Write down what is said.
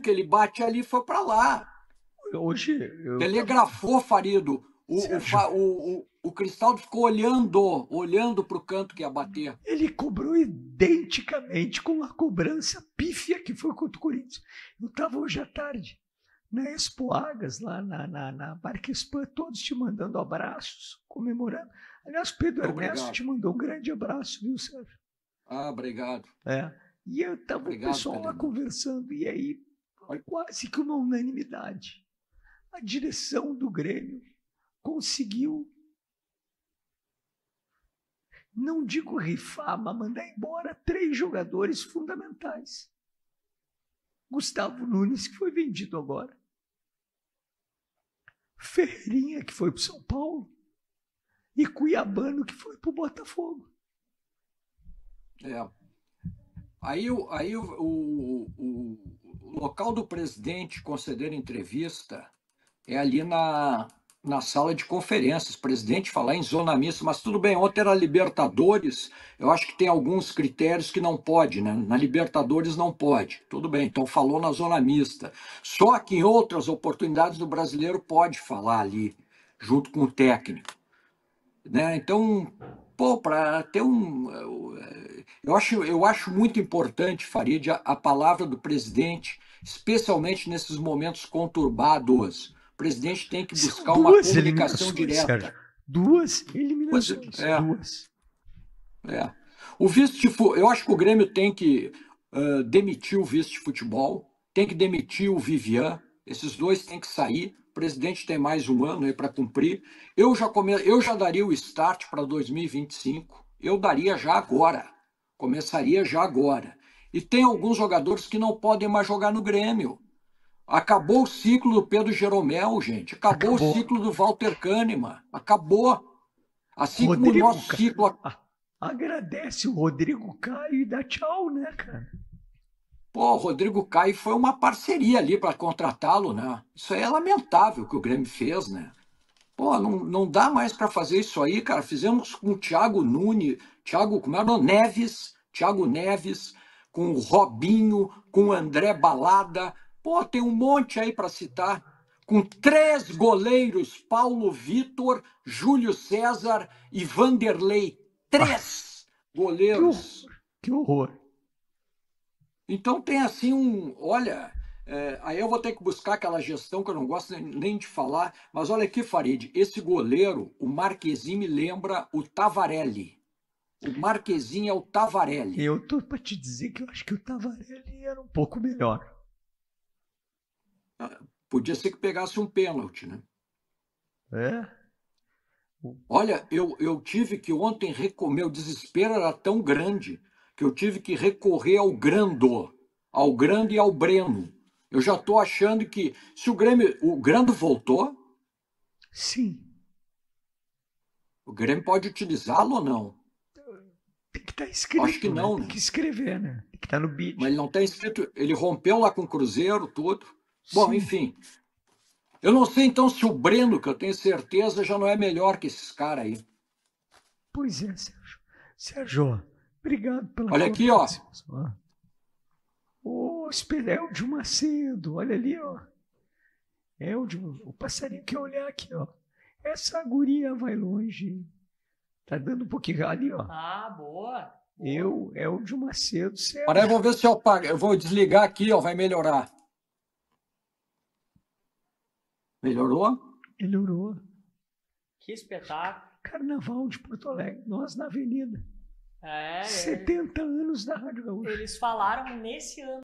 que ele bate ali foi para lá. Hoje. Eu... Telegrafou, Farido. O, o, o, o, Cristaldo ficou olhando, olhando para o canto que ia bater. Ele cobrou identicamente com a cobrança pífia que foi contra o Corinthians. Eu estava hoje à tarde na Expo Agas, lá na, na, na todos te mandando abraços, comemorando. Aliás, Pedro obrigado. Ernesto te mandou um grande abraço, viu, Sérgio? Ah, obrigado. É. E eu estava o pessoal lá conversando, e aí quase que uma unanimidade. A direção do Grêmio conseguiu, não digo rifar, mas mandar embora três jogadores fundamentais. Gustavo Nunes, que foi vendido agora. Ferreirinha, que foi para São Paulo. E Cuiabano, que foi para o Botafogo. É. Aí, aí o, o, o, local do presidente conceder entrevista é ali na, na sala de conferências, presidente falar em zona mista, mas tudo bem, ontem era Libertadores, eu acho que tem alguns critérios que não pode, né? Na Libertadores não pode, tudo bem, então falou na zona mista. Só que em outras oportunidades do brasileiro pode falar ali, junto com o técnico. Né? Então, pô, para ter um. Eu acho, eu acho muito importante, Farid, a, a palavra do presidente, especialmente nesses momentos conturbados presidente tem que buscar uma comunicação direta. Sérgio. Duas eliminações. É. Duas. É. O vice de, eu acho que o Grêmio tem que uh, demitir o vice de futebol, tem que demitir o Vivian, esses dois têm que sair. O presidente tem mais um ano aí para cumprir. Eu já, come... eu já daria o start para 2025. Eu daria já agora. Começaria já agora. E tem alguns jogadores que não podem mais jogar no Grêmio. Acabou o ciclo do Pedro Jeromel, gente. Acabou, Acabou. o ciclo do Walter Kahneman. Acabou. Assim Rodrigo, como o nosso ciclo. Agradece o Rodrigo Caio e dá tchau, né, cara? Pô, o Rodrigo Caio foi uma parceria ali para contratá-lo, né? Isso aí é lamentável que o Grêmio fez, né? Pô, não, não dá mais para fazer isso aí, cara. Fizemos com o Thiago Nunes, Thiago, como era? Neves, Thiago Neves, com o Robinho, com o André Balada, Pô, tem um monte aí para citar. Com três goleiros, Paulo Vitor, Júlio César e Vanderlei. Três ah, goleiros. Que horror. que horror. Então tem assim um. Olha, é, aí eu vou ter que buscar aquela gestão que eu não gosto nem de falar. Mas olha aqui, Farid, esse goleiro, o Marquezinho me lembra o Tavarelli. O Marquezinho é o Tavarelli. Eu tô para te dizer que eu acho que o Tavarelli era um pouco melhor. Podia ser que pegasse um pênalti, né? É? Olha, eu, eu tive que ontem, meu desespero era tão grande que eu tive que recorrer ao Grando, ao Grande e ao Breno. Eu já estou achando que se o Grêmio, o Grando voltou? Sim. O Grêmio pode utilizá-lo ou não? Tem que estar tá escrito. Acho que não, né? Tem que escrever, né? Tem que estar tá no bid. Mas ele não está escrito. Ele rompeu lá com o Cruzeiro, tudo. Bom, Sim. enfim. Eu não sei então se o Breno, que eu tenho certeza, já não é melhor que esses caras aí. Pois é, Sérgio. Sérgio, obrigado pela Olha aqui, ó. O oh, de Macedo, olha ali, ó. Eldio, o passarinho quer olhar aqui, ó. Essa guria vai longe. Tá dando um pouquinho ali, ó. Ah, boa. Eu, Eldio Macedo, Sérgio. Agora eu vou ver se eu apago. Eu vou desligar aqui, ó, vai melhorar. Melhorou? Melhorou. Que espetáculo. Carnaval de Porto Alegre, nós na Avenida. É, 70 é. anos da Rádio Gaúcha. Eles falaram nesse ano.